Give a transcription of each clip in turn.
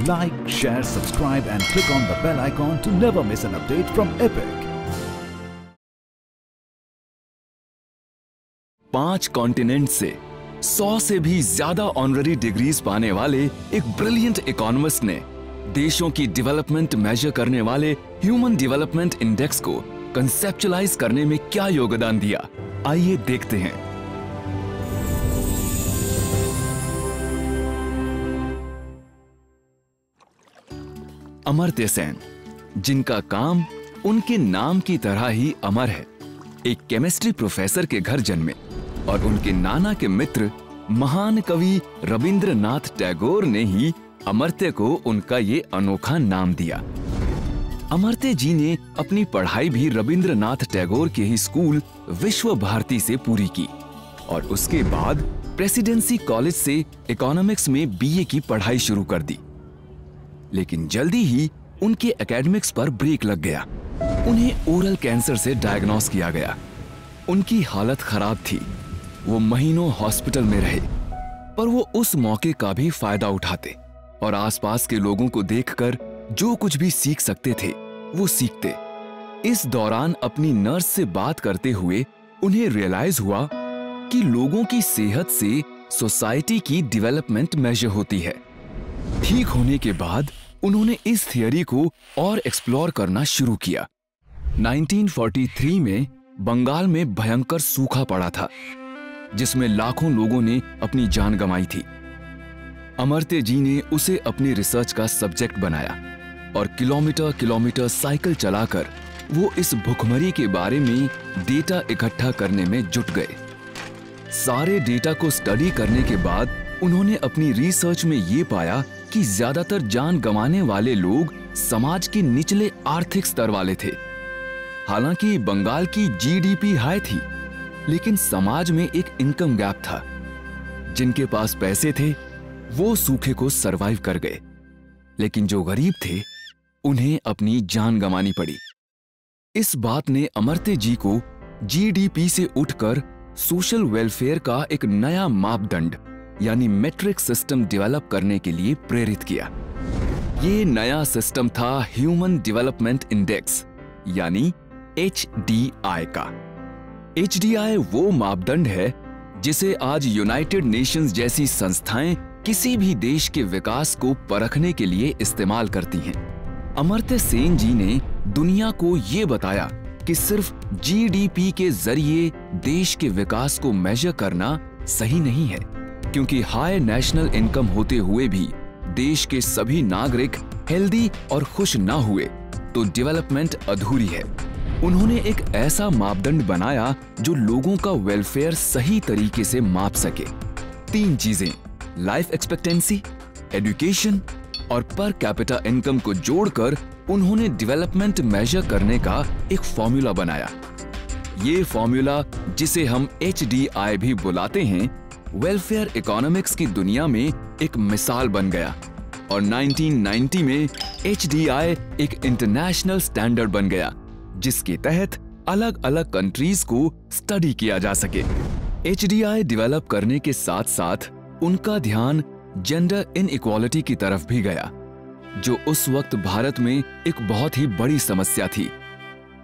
Like, share, subscribe and click on the bell icon to never miss an update from Epic. पाँच continent से सौ से भी ज़्यादा ऑनररी डिग्रीज पाने वाले एक ब्रिलियंट इकोनॉमिस्ट ने देशों की डेवलपमेंट मेजर करने वाले ह्यूमन डेवलपमेंट इंडेक्स को कंसेप्चुलाइज करने में क्या योगदान दिया आइए देखते हैं अमर्त्य सेन जिनका काम उनके नाम की तरह ही अमर है। एक केमिस्ट्री प्रोफेसर के घर जन्मे और उनके नाना के मित्र महान कवि रविंद्रनाथ टैगोर ने ही अमर्त्य को उनका ये अनोखा नाम दिया। अमर्त्य जी ने अपनी पढ़ाई भी रविंद्रनाथ टैगोर के ही स्कूल विश्व भारती से पूरी की और उसके बाद प्रेसिडेंसी कॉलेज से इकोनॉमिक्स में बीए की पढ़ाई शुरू कर दी। लेकिन जल्दी ही उनके एकेडमिक्स पर ब्रेक लग गया। उन्हें ओरल कैंसर से डायग्नोस किया गया। उनकी हालत खराब थी। वो महीनों हॉस्पिटल में रहे, पर वो उस मौके का भी फ़ायदा उठाते और आसपास के लोगों को देखकर जो कुछ भी सीख सकते थे, वो सीखते। इस दौरान अपनी नर्स से बात करते हुए उन्हें रियलाइज़ हुआ कि लोगों की सेहत से सोसाइटी की डेवलपमेंट मेजर होती है। ठीक होने के बाद उन्होंने इस थियोरी को और एक्सप्लोर करना शुरू किया। 1943 में बंगाल में भयंकर सूखा पड़ा था, जिसमें लाखों लोगों ने अपनी जान गंवाई थी। अमर्त्य जी ने उसे अपनी रिसर्च का सब्जेक्ट बनाया और किलोमीटर किलोमीटर साइकिल चलाकर वो इस भुखमरी के बारे में डेटा इकट्ठा करने में जुट गए। सारे डेटा को स्टडी करने के बाद उन्होंने अपनी रिसर्च में ये पाया कि ज़्यादातर जान गंवाने वाले लोग समाज के निचले आर्थिक स्तर वाले थे। हालाँकि बंगाल की जीडीपी हाई थी, लेकिन समाज में एक इनकम गैप था। जिनके पास पैसे थे, वो सूखे को सरवाइव कर गए। लेकिन जो गरीब थे, उन्हें अपनी जान गंवानी पड़ी। इस बात ने अमर्त्य जी को जीडीपी से उठकर सोशल वेलफेयर का एक नया मापदंड यानी मेट्रिक सिस्टम डेवलप करने के लिए प्रेरित किया। ये नया सिस्टम था ह्यूमन डेवलपमेंट इंडेक्स यानी एच का। एचडीआई वो मापदंड है जिसे आज यूनाइटेड नेशंस जैसी संस्थाएँ किसी भी देश के विकास को परखने के लिए इस्तेमाल करती हैं। अमर्त्य सेन जी ने दुनिया को ये बताया कि सिर्फ़ जीडीपी के ज़रिए देश के विकास को मेजर करना सही नहीं है। क्योंकि हाई नेशनल इनकम होते हुए भी देश के सभी नागरिक हेल्दी और खुश ना हुए तो डेवलपमेंट अधूरी है। उन्होंने एक ऐसा मापदंड बनाया जो लोगों का वेलफेयर सही तरीके से माप सके। तीन चीज़ें लाइफ एक्सपेक्टेंसी एजुकेशन और पर कैपिटा इनकम को जोड़कर उन्होंने डेवलपमेंट मेजर करने का एक फॉर्मूला बनाया। ये फॉर्मूला जिसे हम एचडीआई भी बुलाते हैं वेलफेयर इकोनॉमिक्स की दुनिया में एक मिसाल बन गया। और 1990 में एच एक इंटरनेशनल स्टैंडर्ड बन गया, जिसके तहत अलग अलग कंट्रीज़ को स्टडी किया जा सके। एच डेवलप करने के साथ साथ उनका ध्यान जेंडर इन की तरफ़ भी गया, जो उस वक्त भारत में एक बहुत ही बड़ी समस्या थी।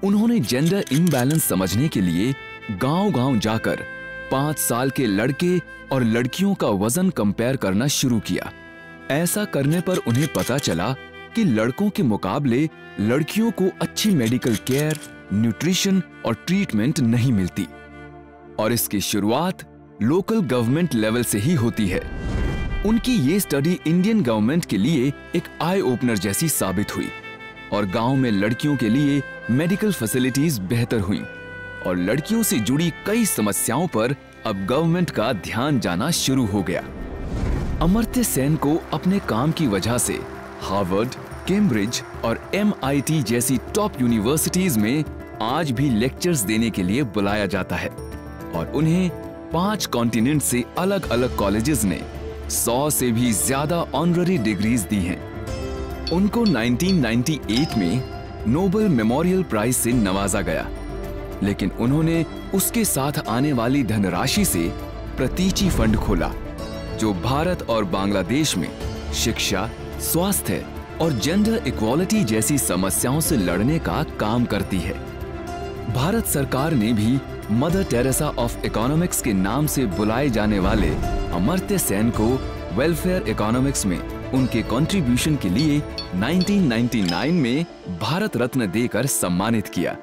उन्होंने जेंडर इम्बैलेंस समझने के लिए गांव-गांव जाकर पाँच साल के लड़के और लड़कियों का वज़न कंपेयर करना शुरू किया। ऐसा करने पर उन्हें पता चला कि लड़कों के मुकाबले लड़कियों को अच्छी मेडिकल केयर न्यूट्रिशन और ट्रीटमेंट नहीं मिलती। और इसकी शुरुआत लोकल गवर्नमेंट लेवल से ही होती है। उनकी ये स्टडी इंडियन गवर्नमेंट के लिए एक आई ओपनर जैसी साबित हुई और गाँव में लड़कियों के लिए मेडिकल फैसिलिटीज़ बेहतर हुई। और लड़कियों से जुड़ी कई समस्याओं पर अब गवर्नमेंट का ध्यान जाना शुरू हो गया। अमर्त्य सेन को अपने काम की वजह से हार्वर्ड, कैम्ब्रिज और एम जैसी टॉप यूनिवर्सिटीज में आज भी लेक्चर्स देने के लिए बुलाया जाता है और उन्हें पाँच कॉन्टिनेंट से अलग अलग कॉलेजेस ने सौ से भी ज़्यादा ऑनररी डिग्रीज दी हैं। उनको 1998 में नोबल मेमोरियल प्राइज से नवाजा गया। लेकिन उन्होंने उसके साथ आने वाली धनराशि से प्रतीची फंड खोला, जो भारत और बांग्लादेश में शिक्षा, स्वास्थ्य और जेंडर इक्वालिटी जैसी समस्याओं से लड़ने का काम करती है। भारत सरकार ने भी मदर टेरेसा ऑफ़ इकोनॉमिक्स के नाम से बुलाए जाने वाले अमर्त्य सेन को वेलफेयर इकोनॉमिक्स में उनके कंट्रीब्यूशन के लिए 1999 में भारत रत्न देकर सम्मानित किया।